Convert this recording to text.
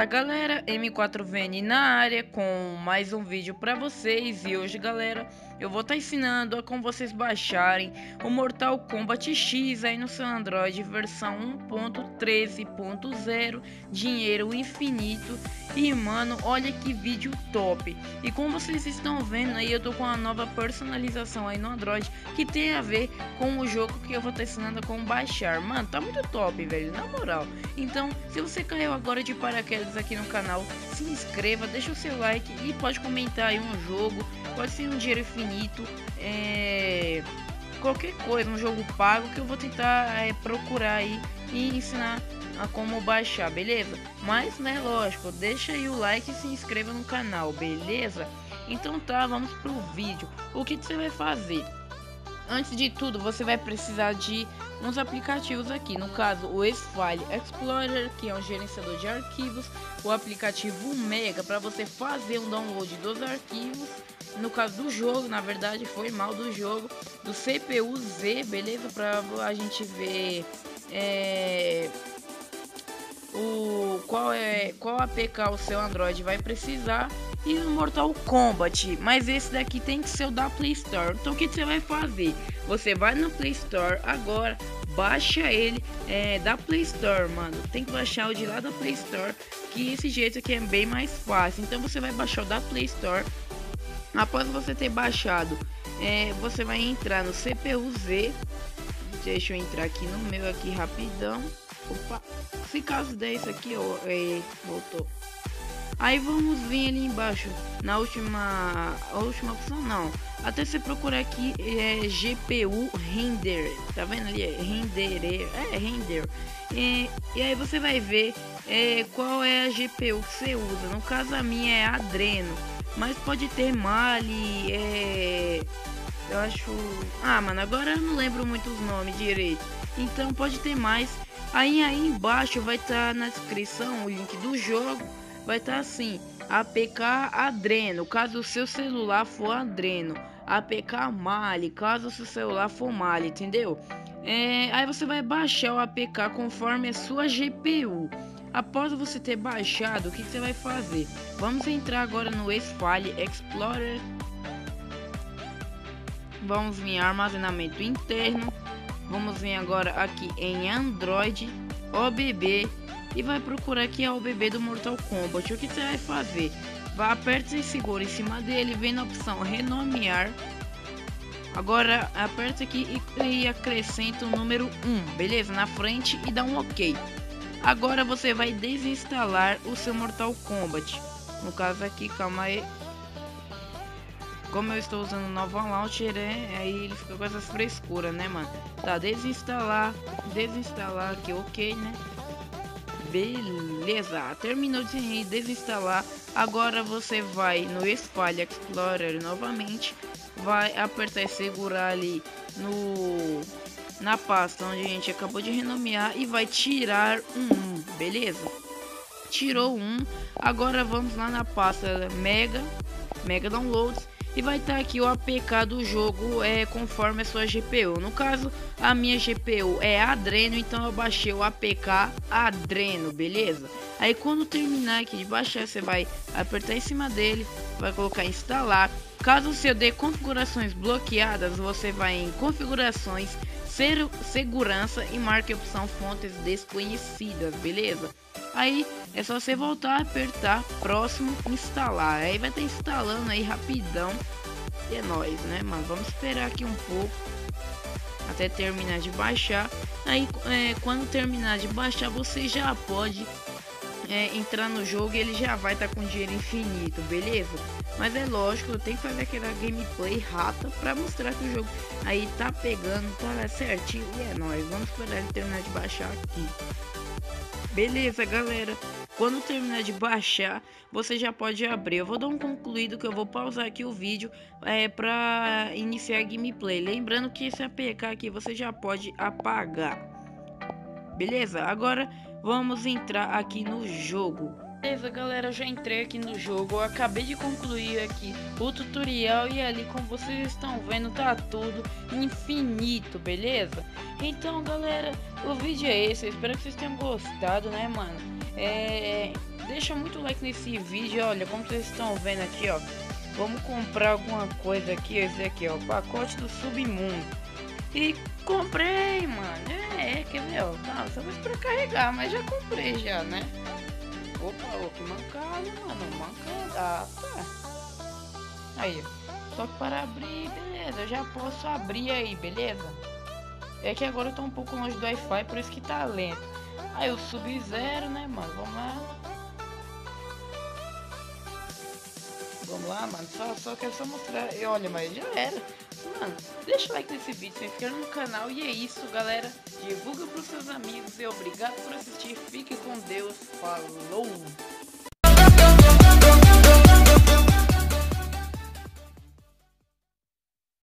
A galera. M4VN na área com mais um vídeo para vocês. E hoje galera eu vou estar tá ensinando a como vocês baixarem o Mortal Kombat X aí no seu Android versão 1.13.0 dinheiro infinito. E mano olha que vídeo top. E como vocês estão vendo aí eu tô com uma nova personalização aí no Android que tem a ver com o jogo que eu vou estar tá ensinando a como baixar. Mano tá muito top velho na moral. Então se você caiu agora de paraquedas aqui no canal, se inscreva, deixa o seu like e pode comentar aí um jogo, pode ser um dinheiro infinito, é... qualquer coisa, um jogo pago que eu vou tentar é, procurar aí e ensinar a como baixar, beleza? Mas, né, lógico, deixa aí o like e se inscreva no canal, beleza? Então tá, vamos pro vídeo. O que, que você vai fazer? Antes de tudo, você vai precisar de uns aplicativos aqui, no caso o S-File Explorer, que é um gerenciador de arquivos, o aplicativo Mega para você fazer um download dos arquivos, no caso do jogo, na verdade foi mal do jogo, do CPU Z, beleza? Para a gente ver é, o qual é qual APK o seu Android vai precisar e o Mortal Kombat, mas esse daqui tem que ser o da Play Store. Então o que você vai fazer? Você vai no Play Store agora, baixa ele é, da Play Store, mano. Tem que baixar o de lá da Play Store, que esse jeito aqui é bem mais fácil. Então você vai baixar o da Play Store. Após você ter baixado, é, você vai entrar no CPU Z. Deixa eu entrar aqui no meu aqui rapidão. Opa, se caso der isso aqui, ó, é, voltou. Aí vamos vir ali embaixo, na última, a última opção não. Até você procurar aqui é GPU render, tá vendo ali? É render, é render. E, e aí você vai ver é, qual é a GPU que você usa. No caso a minha é Adreno, mas pode ter Mali, é, eu acho. Ah, mano, agora eu não lembro muito os nomes direito. Então pode ter mais. Aí aí embaixo vai estar tá na descrição o link do jogo. Vai estar tá assim: APK Adreno, caso o seu celular for Adreno. APK Mali, caso o seu celular for Mali, entendeu? É, aí você vai baixar o APK conforme a sua GPU. Após você ter baixado, o que, você vai fazer? Vamos entrar agora no S-File Explorer. Vamos em armazenamento interno. Vamos vir agora aqui em Android, OBB e vai procurar aqui a OBB do Mortal Kombat. O que você vai fazer? Vai aperta e segura em cima dele, vem na opção renomear. Agora aperta aqui e, e acrescenta o número 1, beleza? Na frente e dá um OK. Agora você vai desinstalar o seu Mortal Kombat. No caso aqui, calma aí. Como eu estou usando o Nova Launcher, é, aí ele fica com essas frescuras, né, mano? Tá, desinstalar, desinstalar aqui, ok, né? Beleza, terminou de desinstalar. Agora você vai no Espalha Explorer novamente. Vai apertar e segurar ali no na pasta onde a gente acabou de renomear e vai tirar um, beleza? Tirou um. Agora vamos lá na pasta Mega, Mega Downloads e vai estar tá aqui o APK do jogo é conforme a sua GPU. No caso, a minha GPU é Adreno, então eu baixei o APK Adreno, beleza? Aí quando terminar aqui de baixar, você vai apertar em cima dele, vai colocar instalar. Caso seu dê configurações bloqueadas, você vai em configurações, segurança e marque a opção fontes desconhecidas, beleza? Aí é só você voltar, apertar próximo, instalar. Aí vai estar tá instalando aí rapidão. E é nóis, né, mano? Vamos esperar aqui um pouco até terminar de baixar. Aí é, quando terminar de baixar, você já pode é, entrar no jogo e ele já vai estar tá com dinheiro infinito, beleza? Mas é lógico, eu tenho que fazer aquela gameplay rata para mostrar que o jogo aí tá pegando, tá certinho e é nóis. Vamos esperar ele terminar de baixar aqui. Beleza, galera. Quando terminar de baixar, você já pode abrir. Eu vou dar um concluído que eu vou pausar aqui o vídeo é, para iniciar a gameplay. Lembrando que esse APK aqui você já pode apagar. Beleza? Agora vamos entrar aqui no jogo. Beleza galera, já entrei aqui no jogo, eu acabei de concluir aqui o tutorial e ali como vocês estão vendo tá tudo infinito, beleza? Então galera, o vídeo é esse, eu espero que vocês tenham gostado né mano, é... deixa muito like nesse vídeo, olha, como vocês estão vendo aqui, ó. Vamos comprar alguma coisa aqui, esse aqui, ó, pacote do submundo. E comprei, mano. É, ó. Tá, só vou pra carregar, mas já comprei já, né? Opa, opa, que mancada, mano. Mancada. Tá. Aí, só que para abrir, beleza. Eu já posso abrir aí, beleza? É que agora eu tô um pouco longe do Wi-Fi, por isso que tá lento. Aí o Sub-Zero, né, mano? Vamos lá. Vamos lá, mano. Só, só quero só mostrar. E olha, mas já era. Deixa o like nesse vídeo, se inscreva no canal. E é isso, galera. Divulga pros seus amigos. E obrigado por assistir. Fique com Deus. Falou!